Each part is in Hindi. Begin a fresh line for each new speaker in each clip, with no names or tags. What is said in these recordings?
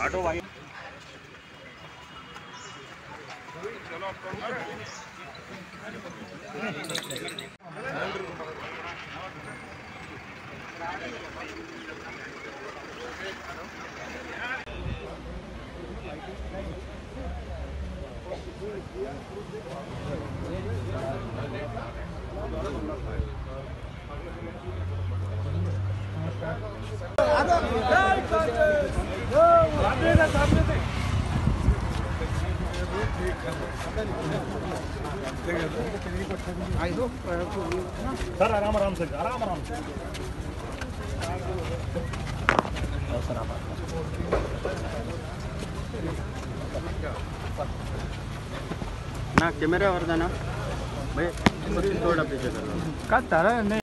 हटो भाई Thank you. सर आराम आराम से आराम आराम से।
ना कैमरा और ना भाई थोड़ा पीछे कर
का तारा नहीं।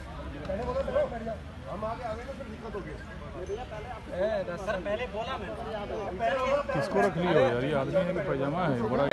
किसको रख लिया यार? ये आदमी है कि पैजामा है? बड़ा